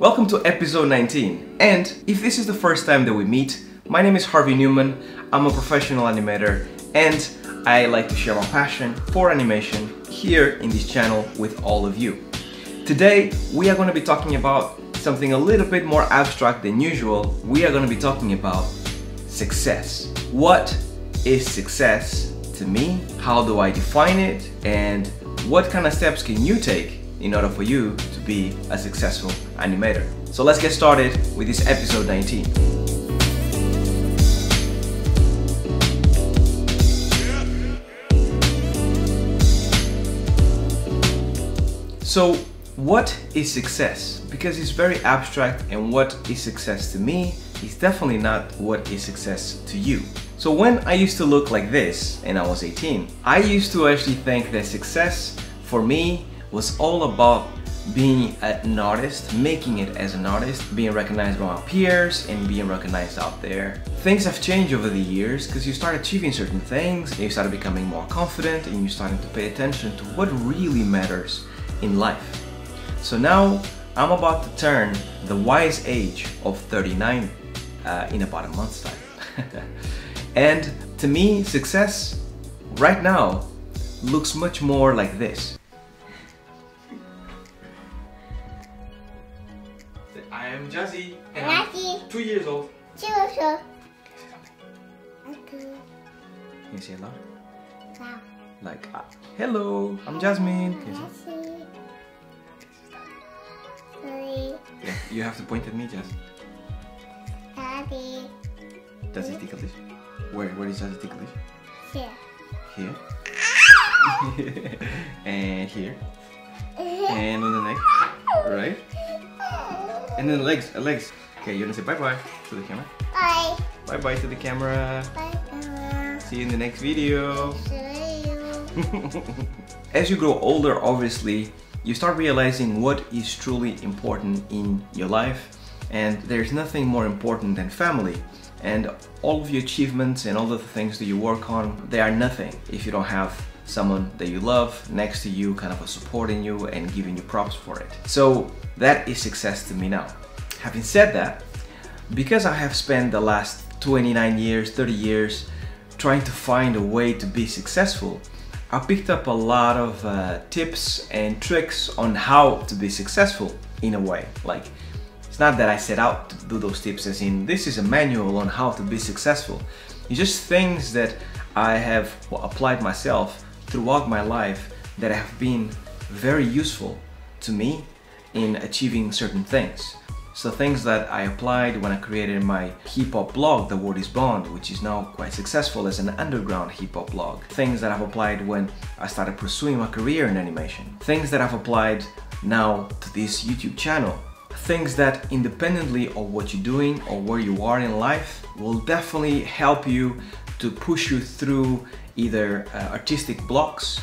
Welcome to episode 19. And if this is the first time that we meet, my name is Harvey Newman. I'm a professional animator and I like to share my passion for animation here in this channel with all of you. Today, we are going to be talking about something a little bit more abstract than usual. We are going to be talking about success. What is success to me? How do I define it? And what kind of steps can you take in order for you to be a successful animator? So let's get started with this episode 19. So what is success? Because it's very abstract and what is success to me is definitely not what is success to you. So when I used to look like this and I was 18, I used to actually think that success for me was all about being an artist, making it as an artist, being recognized by my peers and being recognized out there. Things have changed over the years because you start achieving certain things and you start becoming more confident and you're starting to pay attention to what really matters in life. So now I'm about to turn the wise age of 39 uh, in about a month's time. and to me, success right now looks much more like this. I am Jazzy and I'm Jazzy. two years old. Choo-choo. Can you say it loud? Wow. Like, uh, hello, I'm Jasmine. Can you say- Jazzy. Sorry. Yeah, you have to point at me, Jazz. Daddy. Does it ticklish? Where, where is Jazzy ticklish? Here. Here. and here. And on the neck. Right? And then legs, uh, legs. Okay, you're gonna say bye-bye to the camera. Bye. Bye-bye to the camera. Bye, Mama. See you in the next video. See you. As you grow older, obviously, you start realizing what is truly important in your life. And there's nothing more important than family. And all of your achievements and all of the things that you work on, they are nothing if you don't have someone that you love next to you, kind of supporting you and giving you props for it. So that is success to me now. Having said that, because I have spent the last 29 years, 30 years trying to find a way to be successful, I picked up a lot of uh, tips and tricks on how to be successful in a way. Like, it's not that I set out to do those tips as in this is a manual on how to be successful. It's just things that I have applied myself throughout my life that have been very useful to me in achieving certain things. So things that I applied when I created my hip hop blog, The Word is Bond, which is now quite successful as an underground hip hop blog. Things that I've applied when I started pursuing my career in animation. Things that I've applied now to this YouTube channel. Things that independently of what you're doing or where you are in life will definitely help you to push you through either uh, artistic blocks,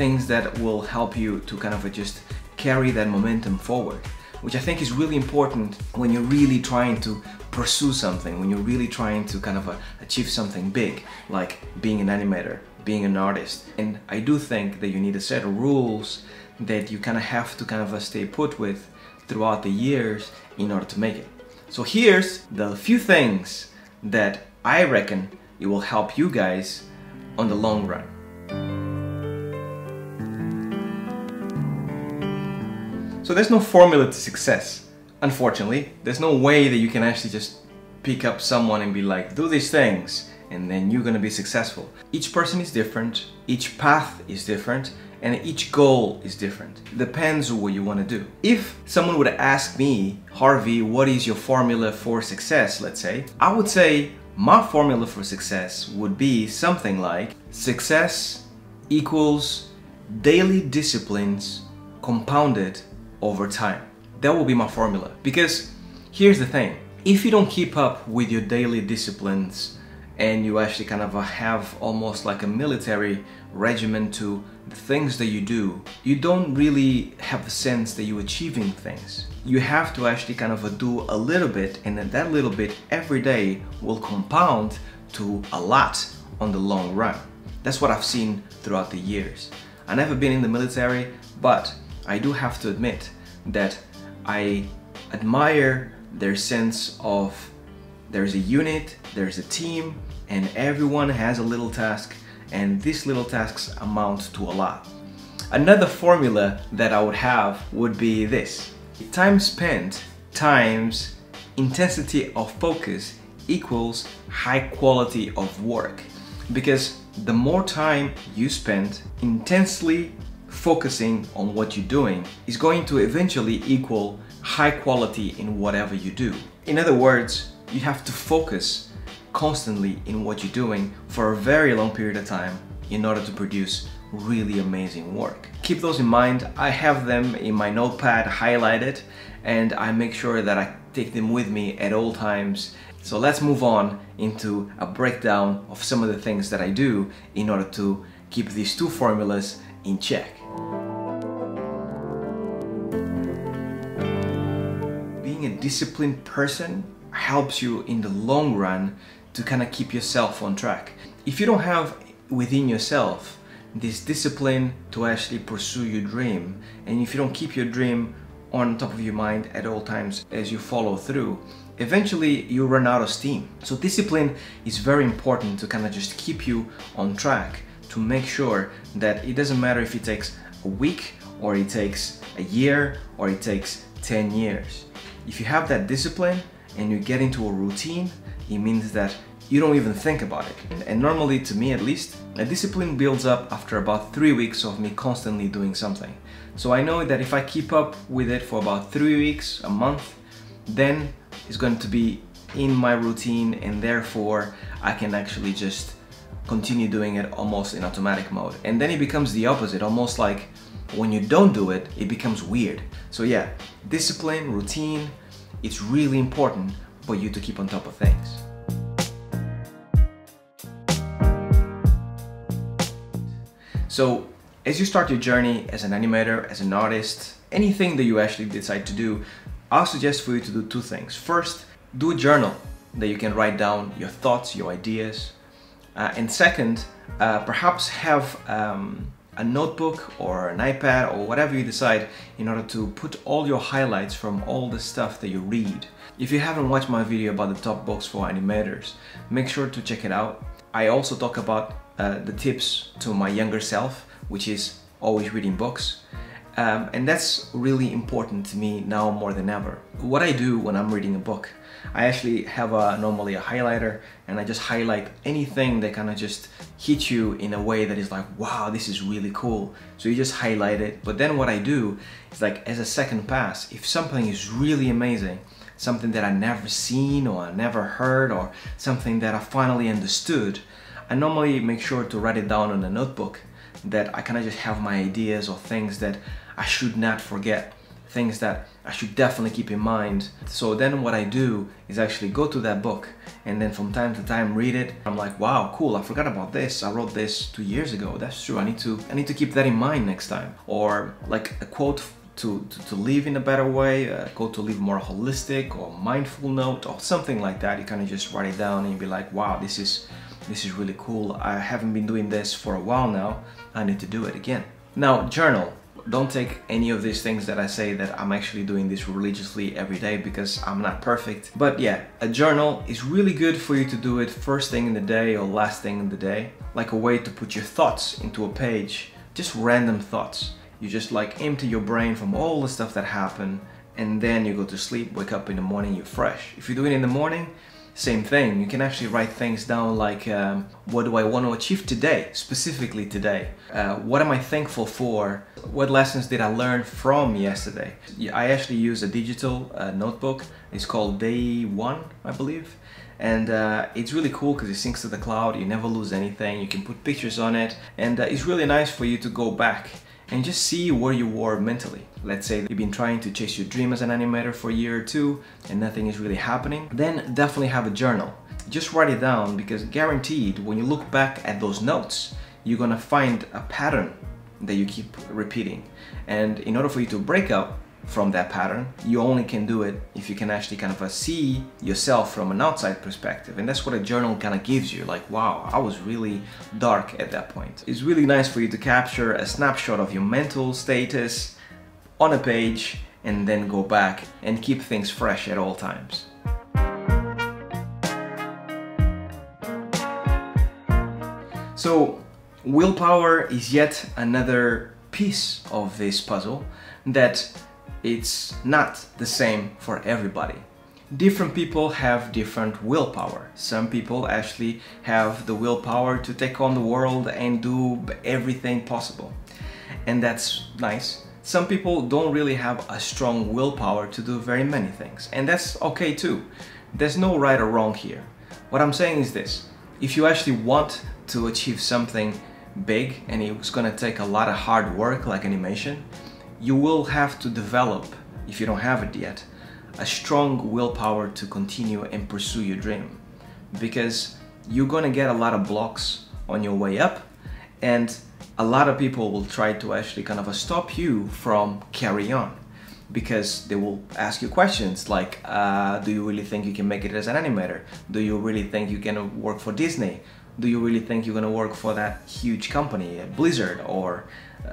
things that will help you to kind of just carry that momentum forward which I think is really important when you're really trying to pursue something, when you're really trying to kind of uh, achieve something big, like being an animator, being an artist. And I do think that you need a set of rules that you kind of have to kind of uh, stay put with throughout the years in order to make it. So here's the few things that I reckon it will help you guys on the long run. So there's no formula to success. Unfortunately, there's no way that you can actually just pick up someone and be like, do these things, and then you're gonna be successful. Each person is different, each path is different, and each goal is different. Depends on what you wanna do. If someone would ask me, Harvey, what is your formula for success, let's say, I would say my formula for success would be something like success equals daily disciplines compounded over time. That will be my formula. Because here's the thing if you don't keep up with your daily disciplines and you actually kind of have almost like a military regimen to the things that you do, you don't really have a sense that you're achieving things. You have to actually kind of do a little bit, and then that little bit every day will compound to a lot on the long run. That's what I've seen throughout the years. I've never been in the military, but I do have to admit that I admire their sense of there's a unit, there's a team, and everyone has a little task, and these little tasks amount to a lot. Another formula that I would have would be this. Time spent times intensity of focus equals high quality of work. Because the more time you spend intensely focusing on what you're doing is going to eventually equal high quality in whatever you do. In other words, you have to focus constantly in what you're doing for a very long period of time in order to produce really amazing work. Keep those in mind. I have them in my notepad highlighted and I make sure that I take them with me at all times. So let's move on into a breakdown of some of the things that I do in order to keep these two formulas in check. Being a disciplined person helps you in the long run to kind of keep yourself on track. If you don't have within yourself this discipline to actually pursue your dream, and if you don't keep your dream on top of your mind at all times as you follow through, eventually you run out of steam. So discipline is very important to kind of just keep you on track to make sure that it doesn't matter if it takes a week or it takes a year or it takes 10 years. If you have that discipline and you get into a routine, it means that you don't even think about it. And normally, to me at least, a discipline builds up after about three weeks of me constantly doing something. So I know that if I keep up with it for about three weeks, a month, then it's going to be in my routine and therefore I can actually just continue doing it almost in automatic mode. And then it becomes the opposite, almost like when you don't do it, it becomes weird. So yeah, discipline, routine, it's really important for you to keep on top of things. So as you start your journey as an animator, as an artist, anything that you actually decide to do, I'll suggest for you to do two things. First, do a journal that you can write down your thoughts, your ideas. Uh, and second, uh, perhaps have um, a notebook or an iPad or whatever you decide in order to put all your highlights from all the stuff that you read. If you haven't watched my video about the top books for animators, make sure to check it out. I also talk about uh, the tips to my younger self, which is always reading books. Um, and that's really important to me now more than ever. What I do when I'm reading a book, I actually have a, normally a highlighter and I just highlight anything that kind of just hit you in a way that is like, wow, this is really cool. So you just highlight it. But then what I do is like as a second pass, if something is really amazing, something that I never seen or I never heard or something that I finally understood, I normally make sure to write it down on a notebook that I kind of just have my ideas or things that I should not forget things that I should definitely keep in mind. So then what I do is actually go to that book and then from time to time read it. I'm like, wow, cool, I forgot about this. I wrote this two years ago. That's true. I need to I need to keep that in mind next time. Or like a quote to, to, to live in a better way, a quote to live more holistic or mindful note or something like that. You kind of just write it down and be like, wow, this is this is really cool. I haven't been doing this for a while now. I need to do it again. Now, journal don't take any of these things that I say that I'm actually doing this religiously every day because I'm not perfect. But yeah, a journal is really good for you to do it first thing in the day or last thing in the day. Like a way to put your thoughts into a page, just random thoughts. You just like empty your brain from all the stuff that happened and then you go to sleep, wake up in the morning, you're fresh. If you do it in the morning, same thing. You can actually write things down like, um, what do I want to achieve today, specifically today? Uh, what am I thankful for? What lessons did I learn from yesterday? I actually use a digital uh, notebook. It's called Day One, I believe. And uh, it's really cool because it syncs to the cloud. You never lose anything. You can put pictures on it. And uh, it's really nice for you to go back and just see where you were mentally. Let's say you've been trying to chase your dream as an animator for a year or two and nothing is really happening, then definitely have a journal. Just write it down because guaranteed when you look back at those notes, you're gonna find a pattern that you keep repeating. And in order for you to break up from that pattern. You only can do it if you can actually kind of uh, see yourself from an outside perspective. And that's what a journal kind of gives you. Like, wow, I was really dark at that point. It's really nice for you to capture a snapshot of your mental status on a page and then go back and keep things fresh at all times. So, willpower is yet another piece of this puzzle that it's not the same for everybody. Different people have different willpower. Some people actually have the willpower to take on the world and do everything possible. And that's nice. Some people don't really have a strong willpower to do very many things. And that's okay too. There's no right or wrong here. What I'm saying is this. If you actually want to achieve something big and it's gonna take a lot of hard work like animation, you will have to develop, if you don't have it yet, a strong willpower to continue and pursue your dream. Because you're gonna get a lot of blocks on your way up and a lot of people will try to actually kind of stop you from carry on. Because they will ask you questions like uh, do you really think you can make it as an animator? Do you really think you can work for disney do you really think you're gonna work for that huge company blizzard or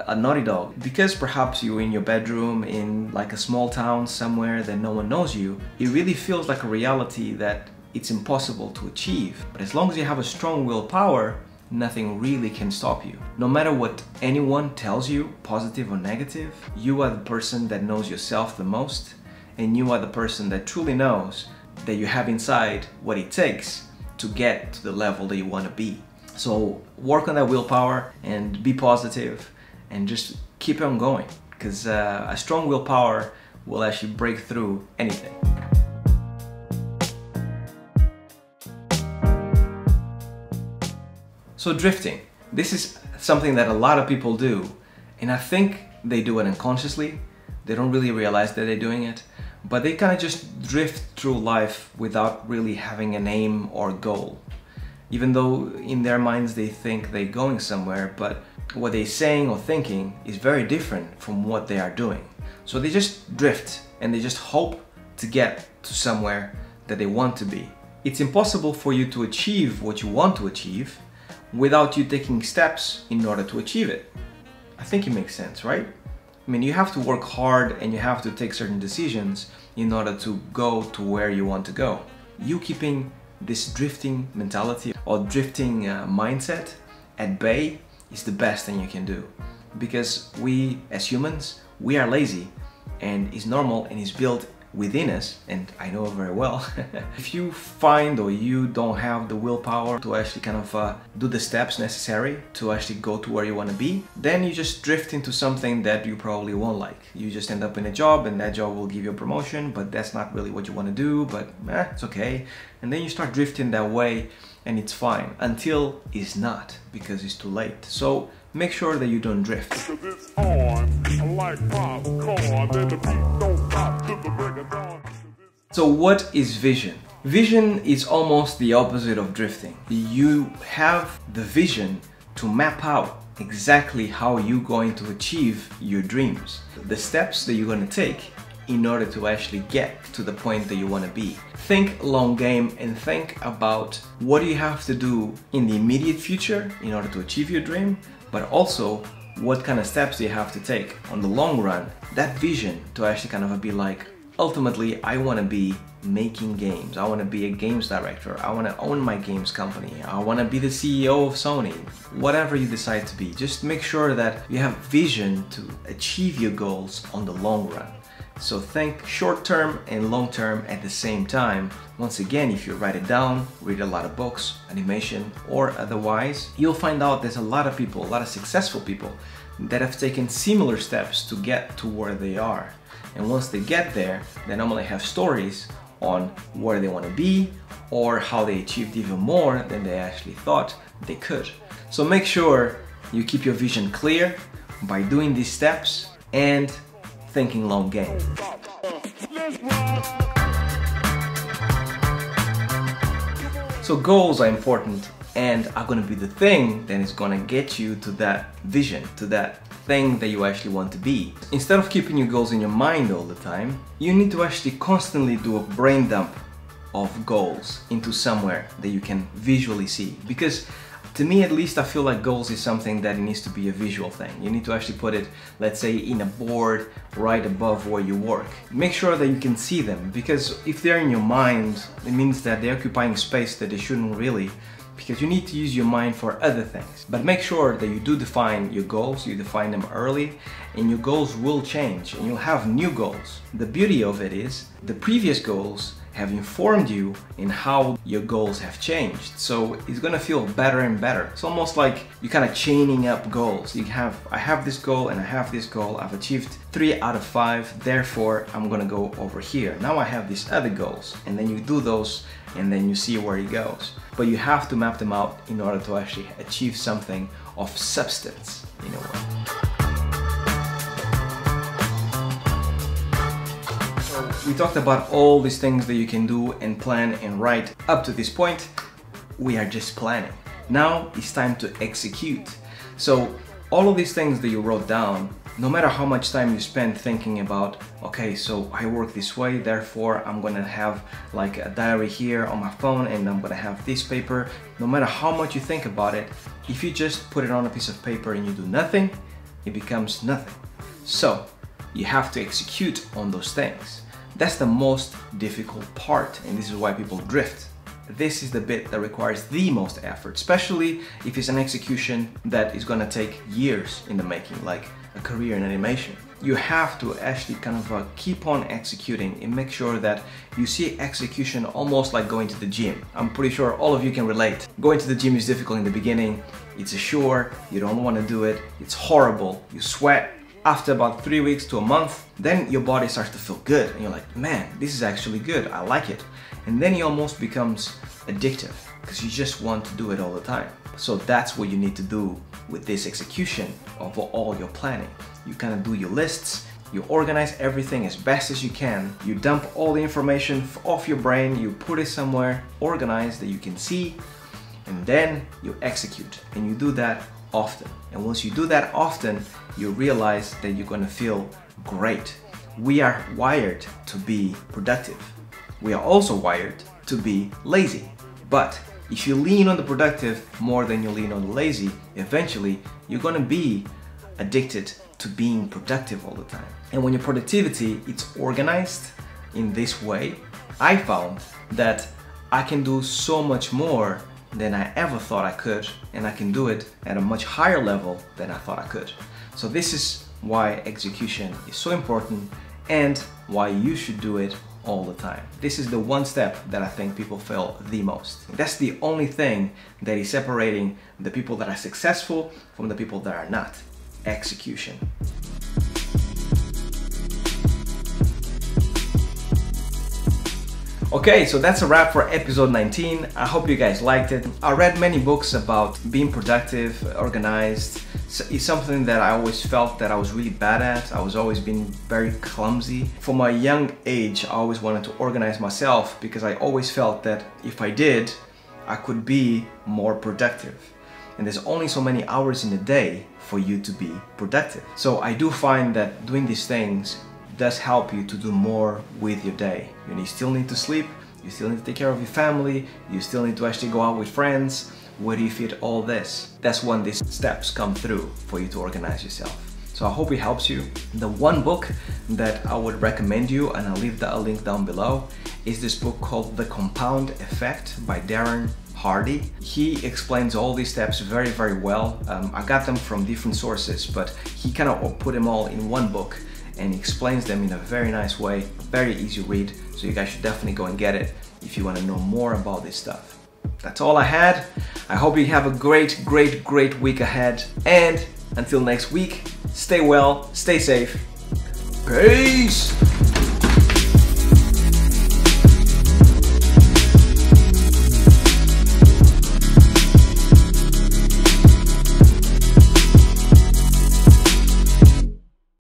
a Naughty Dog. Because perhaps you're in your bedroom in like a small town somewhere that no one knows you, it really feels like a reality that it's impossible to achieve. But as long as you have a strong willpower, nothing really can stop you. No matter what anyone tells you, positive or negative, you are the person that knows yourself the most and you are the person that truly knows that you have inside what it takes to get to the level that you want to be. So work on that willpower and be positive and just keep on going because uh, a strong willpower will actually break through anything. So drifting, this is something that a lot of people do and I think they do it unconsciously. They don't really realize that they're doing it, but they kind of just drift through life without really having an aim or goal. Even though in their minds they think they're going somewhere, but what they're saying or thinking is very different from what they are doing. So they just drift and they just hope to get to somewhere that they want to be. It's impossible for you to achieve what you want to achieve without you taking steps in order to achieve it. I think it makes sense, right? I mean, you have to work hard and you have to take certain decisions in order to go to where you want to go. You keeping this drifting mentality or drifting uh, mindset at bay is the best thing you can do because we as humans we are lazy and it's normal and it's built within us and I know very well if you find or you don't have the willpower to actually kind of uh, do the steps necessary to actually go to where you want to be then you just drift into something that you probably won't like you just end up in a job and that job will give you a promotion but that's not really what you want to do but eh, it's okay and then you start drifting that way and it's fine until it's not because it's too late. So make sure that you don't drift. So what is vision? Vision is almost the opposite of drifting. You have the vision to map out exactly how you're going to achieve your dreams, the steps that you're going to take in order to actually get to the point that you want to be. Think long game and think about what you have to do in the immediate future in order to achieve your dream, but also what kind of steps you have to take on the long run. That vision to actually kind of be like, ultimately I want to be making games. I want to be a games director. I want to own my games company. I want to be the CEO of Sony. Whatever you decide to be, just make sure that you have vision to achieve your goals on the long run. So think short term and long term at the same time. Once again, if you write it down, read a lot of books, animation, or otherwise, you'll find out there's a lot of people, a lot of successful people that have taken similar steps to get to where they are. And once they get there, they normally have stories on where they want to be or how they achieved even more than they actually thought they could. So make sure you keep your vision clear by doing these steps and thinking long game. So goals are important and are going to be the thing that is going to get you to that vision, to that thing that you actually want to be. Instead of keeping your goals in your mind all the time, you need to actually constantly do a brain dump of goals into somewhere that you can visually see. Because To me, at least, I feel like goals is something that needs to be a visual thing. You need to actually put it, let's say, in a board right above where you work. Make sure that you can see them because if they're in your mind, it means that they're occupying space that they shouldn't really because you need to use your mind for other things. But make sure that you do define your goals, you define them early, and your goals will change and you'll have new goals. The beauty of it is the previous goals have informed you in how your goals have changed. So it's gonna feel better and better. It's almost like you're kind of chaining up goals. You have, I have this goal and I have this goal. I've achieved three out of five. Therefore, I'm gonna go over here. Now I have these other goals. And then you do those and then you see where it goes. But you have to map them out in order to actually achieve something of substance in a way. We talked about all these things that you can do and plan and write up to this point. We are just planning. Now it's time to execute. So all of these things that you wrote down, no matter how much time you spend thinking about, okay, so I work this way, therefore I'm gonna have like a diary here on my phone and I'm gonna have this paper. No matter how much you think about it, if you just put it on a piece of paper and you do nothing, it becomes nothing. So you have to execute on those things. That's the most difficult part and this is why people drift. This is the bit that requires the most effort, especially if it's an execution that is gonna take years in the making, like a career in animation. You have to actually kind of uh, keep on executing and make sure that you see execution almost like going to the gym. I'm pretty sure all of you can relate. Going to the gym is difficult in the beginning. It's a chore, you don't want to do it, it's horrible, you sweat, after about three weeks to a month, then your body starts to feel good and you're like, man, this is actually good, I like it. And then it almost becomes addictive because you just want to do it all the time. So that's what you need to do with this execution of all your planning. You kind of do your lists, you organize everything as best as you can, you dump all the information off your brain, you put it somewhere organized that you can see, and then you execute. And you do that often. And once you do that often, you realize that you're gonna feel great. We are wired to be productive. We are also wired to be lazy. But if you lean on the productive more than you lean on the lazy, eventually you're gonna be addicted to being productive all the time. And when your productivity it's organized in this way, I found that I can do so much more than I ever thought I could and I can do it at a much higher level than I thought I could. So this is why execution is so important and why you should do it all the time. This is the one step that I think people fail the most. That's the only thing that is separating the people that are successful from the people that are not. Execution. Okay, so that's a wrap for episode 19. I hope you guys liked it. I read many books about being productive, organized. It's something that I always felt that I was really bad at. I was always being very clumsy. From my young age, I always wanted to organize myself because I always felt that if I did, I could be more productive. And there's only so many hours in a day for you to be productive. So I do find that doing these things does help you to do more with your day. You still need to sleep, you still need to take care of your family, you still need to actually go out with friends. Where do you fit all this? That's when these steps come through for you to organize yourself. So I hope it helps you. The one book that I would recommend you, and I'll leave that a link down below, is this book called The Compound Effect by Darren Hardy. He explains all these steps very, very well. Um, I got them from different sources, but he kind of put them all in one book and he explains them in a very nice way, very easy read, so you guys should definitely go and get it if you want to know more about this stuff. That's all I had. I hope you have a great, great, great week ahead. And until next week, stay well, stay safe. Peace!